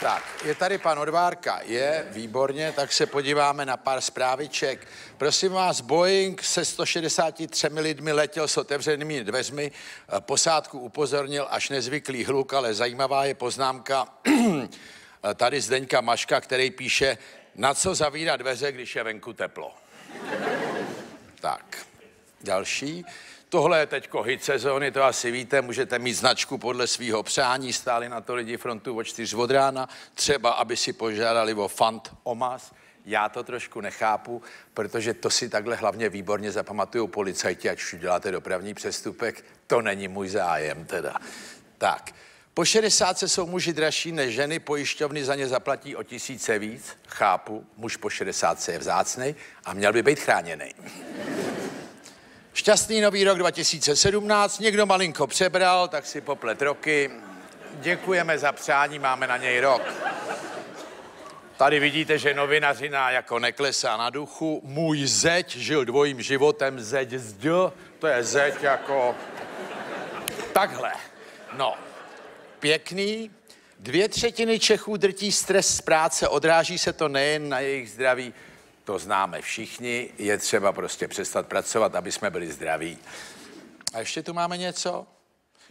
Tak, je tady pan Odvárka. Je, výborně, tak se podíváme na pár zpráviček. Prosím vás, Boeing se 163 lidmi letěl s otevřenými dveřmi. Posádku upozornil až nezvyklý hluk, ale zajímavá je poznámka tady Zdeňka Maška, který píše, na co zavírat dveře, když je venku teplo. tak, další. Tohle je teď hit sezóny, to asi víte, můžete mít značku podle svého přání, stáli na to lidi frontu o čtyř od rána, třeba aby si požádali o fant omas. Já to trošku nechápu, protože to si takhle hlavně výborně zapamatují policajti, ať už děláte dopravní přestupek, to není můj zájem teda. Tak, po 60 jsou muži dražší než ženy, pojišťovny za ně zaplatí o tisíce víc, chápu, muž po 60 je vzácný a měl by být chráněný. Šťastný nový rok 2017, někdo malinko přebral, tak si poplet roky. Děkujeme za přání, máme na něj rok. Tady vidíte, že novinařina jako neklesá na duchu. Můj zeď žil dvojím životem, zeď zděl, to je zeď jako takhle. No, pěkný. Dvě třetiny Čechů drtí stres z práce, odráží se to nejen na jejich zdraví, to známe všichni, je třeba prostě přestat pracovat, aby jsme byli zdraví. A ještě tu máme něco?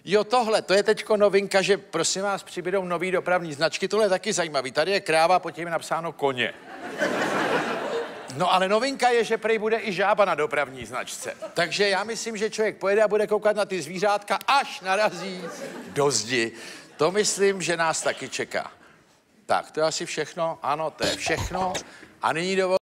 Jo, tohle, to je teďko novinka, že prosím vás, přibydou nový dopravní značky, tohle je taky zajímavý. Tady je kráva, pod tím je napsáno koně. No ale novinka je, že prej bude i žába na dopravní značce. Takže já myslím, že člověk pojede a bude koukat na ty zvířátka, až narazí do zdi. To myslím, že nás taky čeká. Tak, to je asi všechno. Ano, to je všechno. A nyní dovolte.